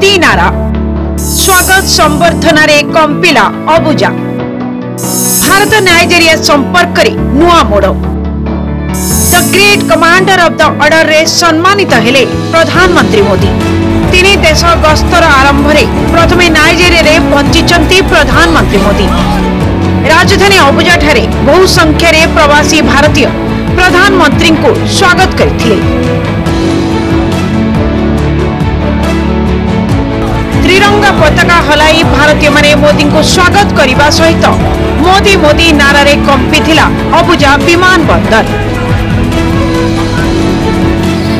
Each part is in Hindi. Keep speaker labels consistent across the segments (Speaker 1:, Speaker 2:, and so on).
Speaker 1: ନାଇଜେରିଆରେ ମୋଦି ନାରା ସ୍ୱାଗତ ସମ୍ବର୍ଦ୍ଧନାରେ କମ୍ପିଲା ଅବୁଜା ଭାରତ ନାଇଜେରିଆ ସମ୍ପର୍କରେ ନୂଆ ମୋଡ଼ the great commander of the ଅର୍ଡରରେ ସମ୍ମାନିତ ହେଲେ ପ୍ରଧାନମନ୍ତ୍ରୀ ମୋଦି ତିନି ଦେଶ ଗସ୍ତର ଆରମ୍ଭରେ ପ୍ରଥମେ ନାଇଜେରିଆରେ ପହଞ୍ଚିଛନ୍ତି ପ୍ରଧାନମନ୍ତ୍ରୀ ମୋଦି ରାଜଧାନୀ ଅବୁଜାଠାରେ ବହୁ ସଂଖ୍ୟାରେ ପ୍ରବାସୀ ଭାରତୀୟ ପ୍ରଧାନମନ୍ତ୍ରୀଙ୍କୁ ସ୍ୱାଗତ କରିଥିଲେ। ପତାକା ହଲାଇ ଭାରତୀୟମାନେ ମୋଦିଙ୍କୁ ସ୍ୱାଗତ କରିବା ସହିତ ମୋଦି ମୋଦି ନାରାରେ କମ୍ପିଥିଲା ଅବୁଜା ବିମାନ ବନ୍ଦର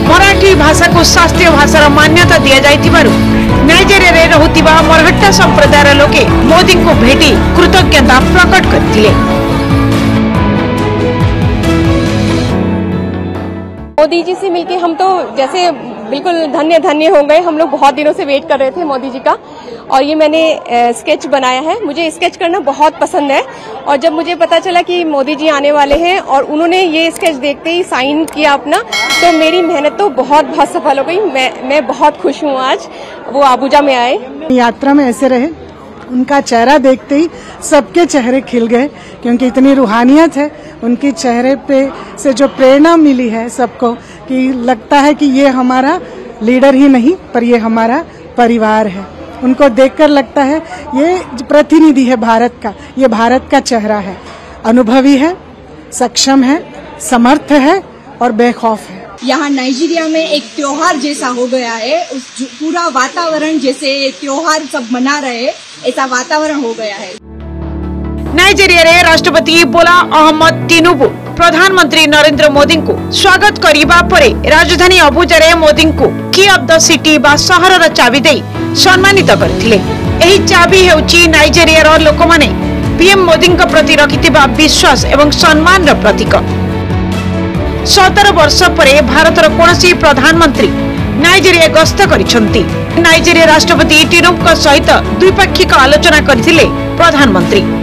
Speaker 1: ମରାଠୀ ଭାଷାକୁ ଶାସ୍ତ୍ରୀୟ ଭାଷାର ମାନ୍ୟତା ଦିଆଯାଇଥିବାରୁ ନାଇଜେରିଆରେ ରହୁଥିବା ମରହଟ୍ଟା ସମ୍ପ୍ରଦାୟର ଲୋକେ ମୋଦିଙ୍କୁ ଭେଟି କୃତଜ୍ଞତା ପ୍ରକଟ କରିଥିଲେ
Speaker 2: मोदी जी से मिलके हम तो जैसे बिल्कुल धन्य धन्य हो गए। हम लोग बहुत दिनों से वेट कर रहे थे मोदी जी का। और ये मैंने स्केच बनाया है। मुझे स्केच करना बहुत पसंद है। और जब मुझे पता चला कि मोदी जी आने वाले हैं और उन्होंने ये स्केच देखते ही साइन किया अपना तो मेरी मेहनत तो बहुत बहुत सफल हो गई। मैं मैं बहुत खुश हूँ आज। वो आबूजा में आए।
Speaker 3: यात्रा में ऐसे रहे। उनका चेहरा देखते ही सबके चेहरे खिल गए, क्योंकि इतनी रूहानियत है। उनके चेहरे पे से जो प्रेरणा मिली है सबको कि लगता है कि ये हमारा लीडर ही नहीं पर ये हमारा परिवार है। उनको देखकर लगता है ये प्रतिनिधि है भारत का ये भारत का चेहरा है। अनुभवी है सक्षम है समर्थ है और बेखौफ है।
Speaker 4: यहाँ नाइजीरिया में एक त्योहार जैसा हो गया है उस पूरा वातावरण जैसे त्योहार सब मना रहे ऐसा वातावरण हो गया है।
Speaker 1: नाइजीरिया राष्ट्रपति बोला अहमद तिनुबू। ପ୍ରଧାନମନ୍ତ୍ରୀ ନରେନ୍ଦ୍ର ମୋଦିଙ୍କୁ ସ୍ୱାଗତ କରିବା ପରେ ରାଜଧାନୀ ଅବୁଜାରେ ମୋଦିଙ୍କୁ କି ଅଫ୍ ଦ ସିଟି ବା ସହରର ଚାବି ଦେଇ ସମ୍ମାନିତ କରିଥିଲେ ଏହି ଚାବି ହେଉଛି ନାଇଜେରିଆର ଲୋକମାନେ ପିଏମ୍ ମୋଦିଙ୍କ ପ୍ରତି ରଖିଥିବା ବିଶ୍ୱାସ ଏବଂ ସମ୍ମାନର ପ୍ରତୀକ ସତର ବର୍ଷ ପରେ ଭାରତର କୌଣସି ପ୍ରଧାନମନ୍ତ୍ରୀ ନାଇଜେରିଆ ଗସ୍ତ କରିଛନ୍ତି ନାଇଜେରିଆ ରାଷ୍ଟ୍ରପତି ଟିନୁଙ୍କ ସହିତ ଦ୍ୱିପାକ୍ଷିକ ଆଲୋଚନା କରିଥିଲେ ପ୍ରଧାନମନ୍ତ୍ରୀ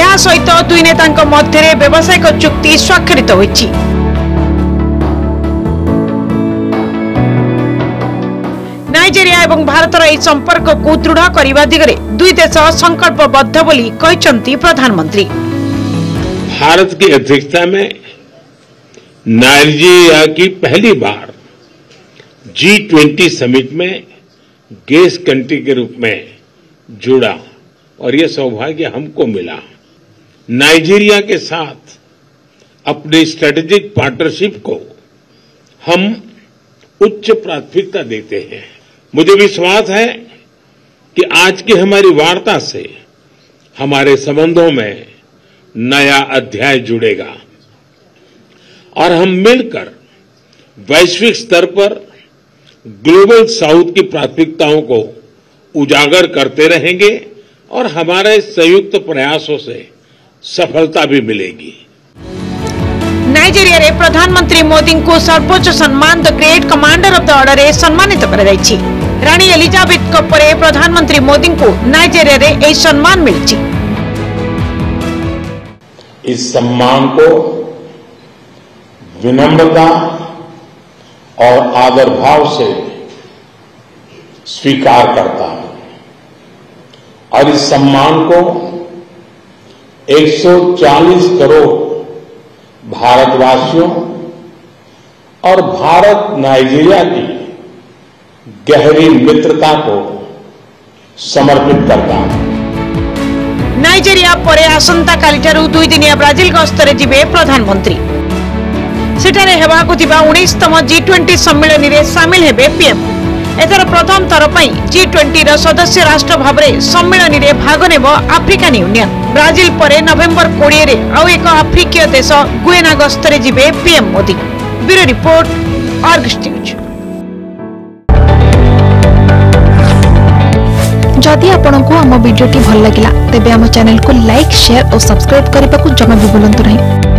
Speaker 1: ଏହା ସହିତ ଦୁଇ ନେତାଙ୍କ ମଧ୍ୟରେ ବ୍ୟବସାୟିକ ଚୁକ୍ତି ସ୍ୱାକ୍ଷରିତ ହୋଇଛି ନାଇଜେରିଆ ଏବଂ ଭାରତର ଏହି ସମ୍ପର୍କକୁ ଦୃଢ଼ କରିବା ଦିଗରେ ଦୁଇ ଦେଶ ସଂକଳ୍ପବଦ୍ଧ ବୋଲି କହିଛନ୍ତି ପ୍ରଧାନମନ୍ତ୍ରୀ
Speaker 5: भारत की अध्यक्षता में नाइजीरिया की पहली बार जी ट्वेंटी समिट में गेस्ट कंट्री के रूप में जुड़ा और ये सौभाग्य हमको मिला नाइजीरिया के साथ अपनी स्ट्रेटेजिक पार्टनरशिप को हम उच्च प्राथमिकता देते हैं। मुझे विश्वास है कि आज की हमारी वार्ता से हमारे संबंधों में नया अध्याय जुड़ेगा और हम मिलकर वैश्विक स्तर पर ग्लोबल साउथ की प्राथमिकताओं को उजागर करते रहेंगे और हमारे संयुक्त प्रयासों से सफलता भी मिलेगी
Speaker 1: ନାଇଜେରିଆରେ ପ୍ରଧାନମନ୍ତ୍ରୀ ମୋଦିଙ୍କୁ ସର୍ବୋଚ୍ଚ ସମ୍ମାନ the great commander of the ଅର୍ଡରରେ ସମ୍ମାନିତ କରାଯାଇଛି ରାଣୀ ଏଲିଜାବେଥଙ୍କ ପରେ ପ୍ରଧାନମନ୍ତ୍ରୀ ମୋଦିଙ୍କୁ ନାଇଜେରିଆରେ ଏହି ସମ୍ମାନ ମିଳିଛି
Speaker 5: इस सम्मान को विनम्रता और आदर भाव से स्वीकार करता हूं और इस सम्मान को 140 करोड़ भारतवासियों और भारत नाइजीरिया की गहरी मित्रता को समर्पित करता है।
Speaker 1: नाइजेरिया पर आसंताकाली दुईदिनिया ब्राजिल गस्तर जी प्रधानमंत्री। সেখানে হওয়াকু থিবা 19তম सम्मेलन সম্মেলনীরে সামিল হেবে পিএম এথর প্রথম থর পাই জি20 सदस्य राष्ट्र রাষ্ট্র ভাবে সম্মেলনীরে भाग নেব আফ্রিকান यूनियन ବ୍ରାଜିଲ ପରେ ନଭେମ୍ବର କୋଡ଼ିଏରେ ଆଉ ଏକ ଆଫ୍ରିକୀୟ ଦେଶ ଗୁଏନା ଗସ୍ତରେ ଯିବେ PM Modi bureau report Argus news
Speaker 6: ଯଦି ଆପଣଙ୍କୁ ଆମ ଭିଡ଼ିଓଟି ଭଲ ଲାଗିଲା ତେବେ ଆମ ଚ୍ୟାନେଲକୁ ଲାଇକ୍ ସେୟାର ଓ ସବସ୍କ୍ରାଇବ୍ କରିବାକୁ ଜମା ବି ଭୁଲନ୍ତୁ ନାହିଁ